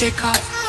take off.